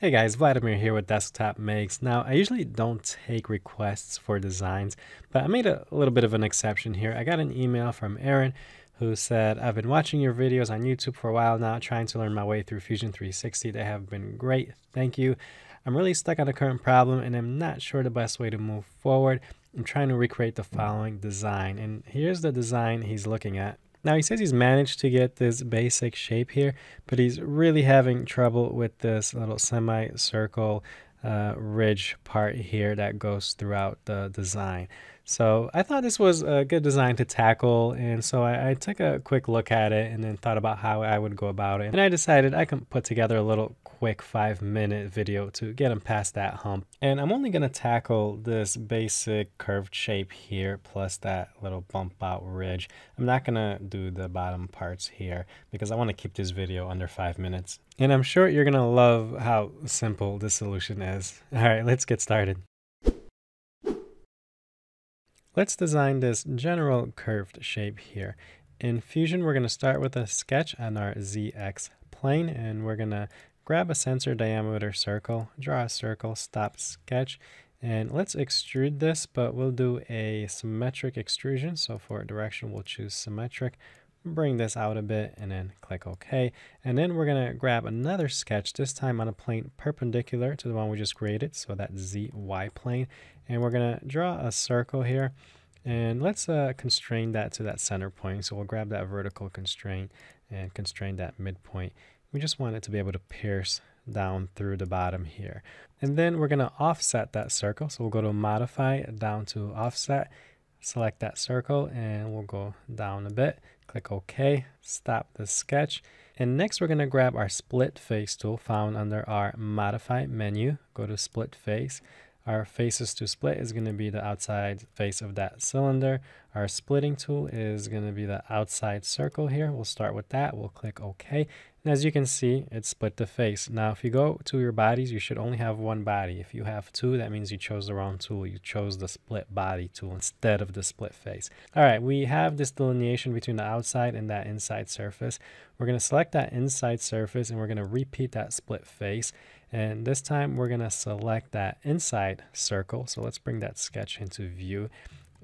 Hey guys, Vladimir here with Desktop Makes. Now, I usually don't take requests for designs, but I made a little bit of an exception here. I got an email from Aaron who said, I've been watching your videos on YouTube for a while now, trying to learn my way through Fusion 360. They have been great. Thank you. I'm really stuck on a current problem and I'm not sure the best way to move forward. I'm trying to recreate the following design. And here's the design he's looking at. Now he says he's managed to get this basic shape here, but he's really having trouble with this little semicircle uh, ridge part here that goes throughout the design. So I thought this was a good design to tackle, and so I, I, took a quick look at it and then thought about how I would go about it. And I decided I can put together a little quick five minute video to get them past that hump. And I'm only going to tackle this basic curved shape here plus that little bump out ridge. I'm not going to do the bottom parts here because I want to keep this video under five minutes. And I'm sure you're going to love how simple this solution is. All right, let's get started. Let's design this general curved shape here. In Fusion, we're going to start with a sketch on our ZX plane, and we're going to grab a center diameter circle, draw a circle, stop sketch, and let's extrude this, but we'll do a symmetric extrusion. So for direction, we'll choose symmetric, bring this out a bit, and then click OK. And then we're going to grab another sketch, this time on a plane perpendicular to the one we just created, so that ZY plane. And we're going to draw a circle here. And let's uh, constrain that to that center point. So we'll grab that vertical constraint and constrain that midpoint. We just want it to be able to pierce down through the bottom here. And then we're going to offset that circle. So we'll go to modify down to offset, select that circle, and we'll go down a bit. Click OK, stop the sketch. And next we're going to grab our split face tool found under our modify menu. Go to split face. Our faces to split is going to be the outside face of that cylinder. Our splitting tool is going to be the outside circle here. We'll start with that. We'll click OK. And as you can see, it split the face. Now, if you go to your bodies, you should only have one body. If you have two, that means you chose the wrong tool. You chose the split body tool instead of the split face. All right, we have this delineation between the outside and that inside surface. We're going to select that inside surface and we're going to repeat that split face. And this time we're going to select that inside circle. So let's bring that sketch into view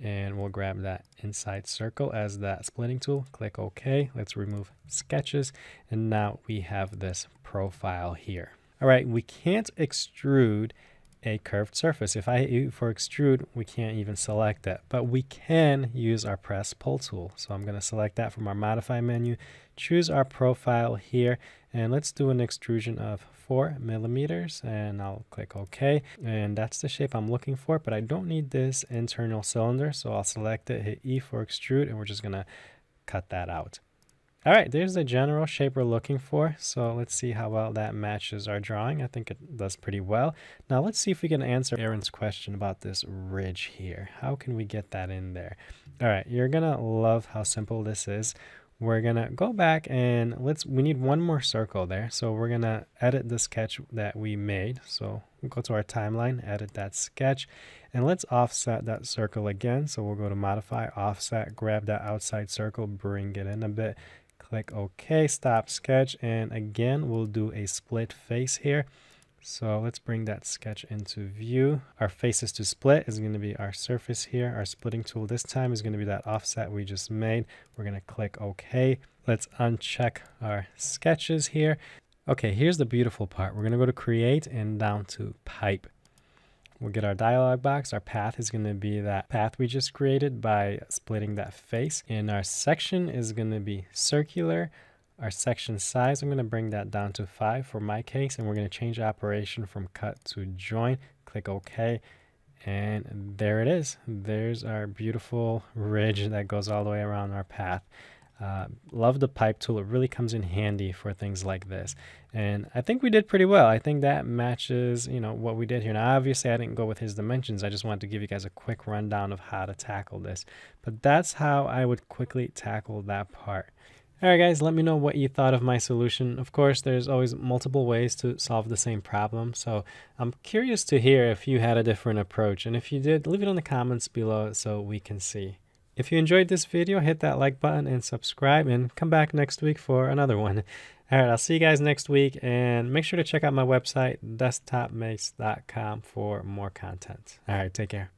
and we'll grab that inside circle as that splitting tool. Click OK. Let's remove sketches. And now we have this profile here. All right, we can't extrude a curved surface. If I for extrude, we can't even select that, but we can use our press pull tool. So I'm going to select that from our modify menu, choose our profile here, and let's do an extrusion of four millimeters and I'll click OK. And that's the shape I'm looking for, but I don't need this internal cylinder. So I'll select it, hit E for extrude, and we're just going to cut that out. All right, there's the general shape we're looking for. So let's see how well that matches our drawing. I think it does pretty well. Now let's see if we can answer Aaron's question about this ridge here. How can we get that in there? All right, you're gonna love how simple this is. We're gonna go back and let's, we need one more circle there. So we're gonna edit the sketch that we made. So we'll go to our timeline, edit that sketch, and let's offset that circle again. So we'll go to modify, offset, grab that outside circle, bring it in a bit, click OK, stop sketch, and again, we'll do a split face here. So let's bring that sketch into view. Our faces to split is going to be our surface here. Our splitting tool this time is going to be that offset we just made. We're going to click OK. Let's uncheck our sketches here. Okay, here's the beautiful part. We're going to go to create and down to pipe. We'll get our dialog box. Our path is going to be that path we just created by splitting that face. And our section is going to be circular. Our section size, I'm going to bring that down to 5 for my case. And we're going to change operation from cut to join. Click OK. And there it is. There's our beautiful ridge that goes all the way around our path. Uh, love the pipe tool. It really comes in handy for things like this. And I think we did pretty well. I think that matches, you know, what we did here. Now, obviously, I didn't go with his dimensions. I just wanted to give you guys a quick rundown of how to tackle this. But that's how I would quickly tackle that part. All right, guys, let me know what you thought of my solution. Of course, there's always multiple ways to solve the same problem. So I'm curious to hear if you had a different approach. And if you did, leave it in the comments below so we can see. If you enjoyed this video, hit that like button and subscribe and come back next week for another one. All right, I'll see you guys next week and make sure to check out my website, desktopmakes.com for more content. All right, take care.